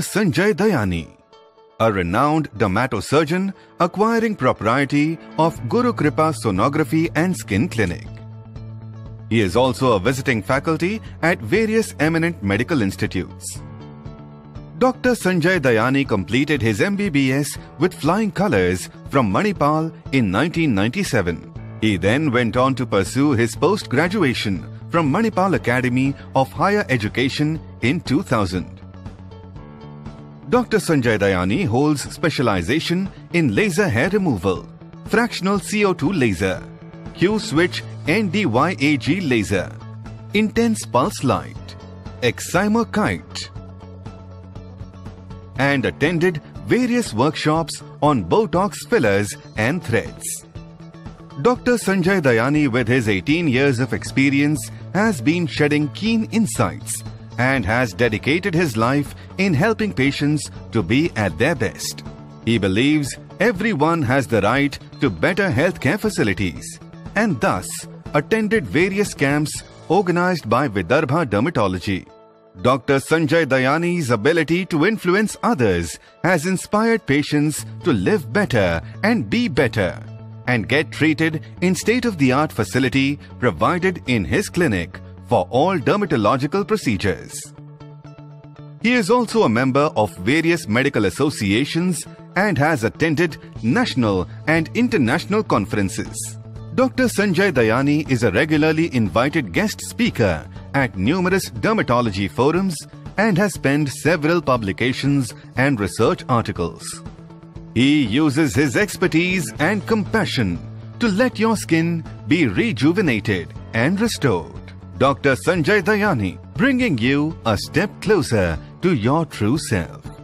Sanjay Dayani, a renowned dermatosurgeon acquiring propriety of Guru Kripa Sonography and Skin Clinic. He is also a visiting faculty at various eminent medical institutes. Dr. Sanjay Dayani completed his MBBS with flying colors from Manipal in 1997. He then went on to pursue his post-graduation from Manipal Academy of Higher Education in 2000. Dr. Sanjay Dayani holds specialization in laser hair removal, fractional CO2 laser, Q-switch NDYAG laser, intense pulse light, excimer kite, and attended various workshops on Botox fillers and threads. Dr. Sanjay Dayani, with his 18 years of experience, has been shedding keen insights and has dedicated his life in helping patients to be at their best. He believes everyone has the right to better healthcare facilities and thus attended various camps organized by Vidarbha Dermatology. Dr. Sanjay Dayani's ability to influence others has inspired patients to live better and be better and get treated in state-of-the-art facility provided in his clinic for all dermatological procedures. He is also a member of various medical associations and has attended national and international conferences. Dr. Sanjay Dayani is a regularly invited guest speaker at numerous dermatology forums and has penned several publications and research articles. He uses his expertise and compassion to let your skin be rejuvenated and restored. Dr. Sanjay Dayani, bringing you a step closer to your true self.